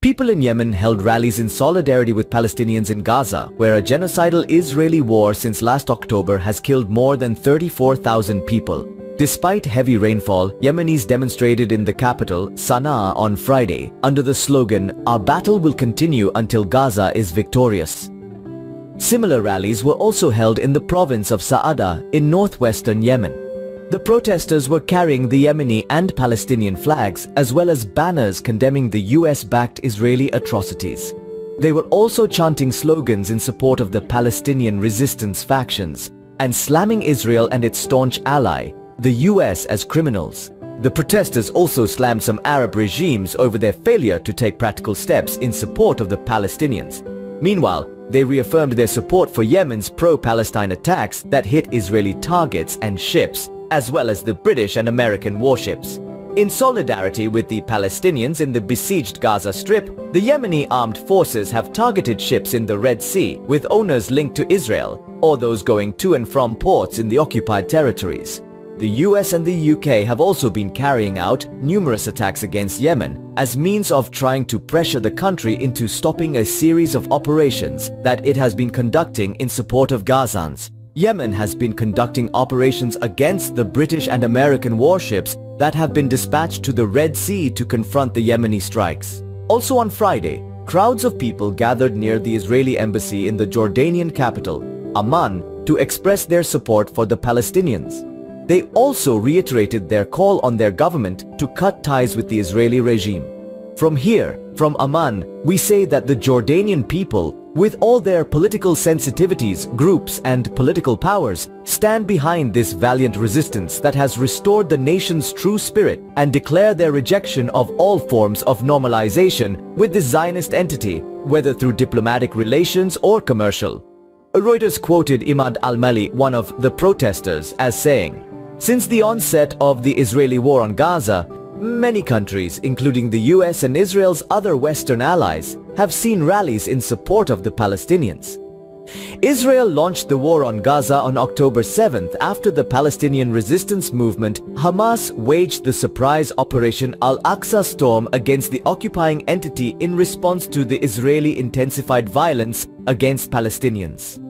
People in Yemen held rallies in solidarity with Palestinians in Gaza, where a genocidal Israeli war since last October has killed more than 34,000 people. Despite heavy rainfall, Yemenis demonstrated in the capital, Sana'a on Friday, under the slogan, Our battle will continue until Gaza is victorious. Similar rallies were also held in the province of Sa'ada in northwestern Yemen. The protesters were carrying the Yemeni and Palestinian flags as well as banners condemning the US-backed Israeli atrocities. They were also chanting slogans in support of the Palestinian resistance factions and slamming Israel and its staunch ally, the US as criminals. The protesters also slammed some Arab regimes over their failure to take practical steps in support of the Palestinians. Meanwhile, they reaffirmed their support for Yemen's pro-Palestine attacks that hit Israeli targets and ships as well as the British and American warships. In solidarity with the Palestinians in the besieged Gaza Strip, the Yemeni armed forces have targeted ships in the Red Sea with owners linked to Israel or those going to and from ports in the occupied territories. The US and the UK have also been carrying out numerous attacks against Yemen as means of trying to pressure the country into stopping a series of operations that it has been conducting in support of Gazans. Yemen has been conducting operations against the British and American warships that have been dispatched to the Red Sea to confront the Yemeni strikes. Also on Friday, crowds of people gathered near the Israeli embassy in the Jordanian capital, Amman, to express their support for the Palestinians. They also reiterated their call on their government to cut ties with the Israeli regime. From here, from Amman, we say that the Jordanian people, with all their political sensitivities, groups and political powers, stand behind this valiant resistance that has restored the nation's true spirit and declare their rejection of all forms of normalization with the Zionist entity, whether through diplomatic relations or commercial. Reuters quoted Imad al-Mali, one of the protesters, as saying, Since the onset of the Israeli war on Gaza, Many countries, including the US and Israel's other Western allies, have seen rallies in support of the Palestinians. Israel launched the war on Gaza on October 7th after the Palestinian resistance movement Hamas waged the surprise Operation Al-Aqsa Storm against the occupying entity in response to the Israeli intensified violence against Palestinians.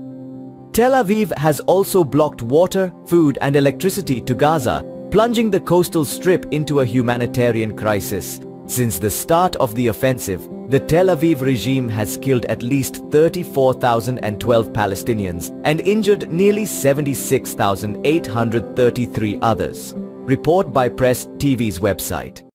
Tel Aviv has also blocked water, food and electricity to Gaza plunging the coastal strip into a humanitarian crisis. Since the start of the offensive, the Tel Aviv regime has killed at least 34,012 Palestinians and injured nearly 76,833 others. Report by Press TV's website.